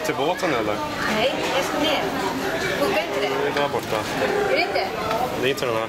upp till båten eller? Nej, jag ska ner. Funkar inte det? Det är där borta. Är det inte? Det är inte den här.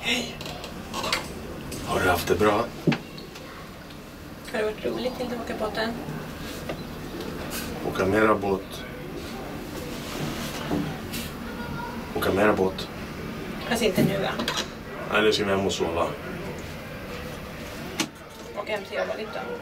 Hej. Har du haft det bra? Har det varit roligt till att åka båten? Åka mera båt. Åka mera båt. Fast inte nu va? Nej, nu ska vi hem och sova. Åka hem till jobba lite då.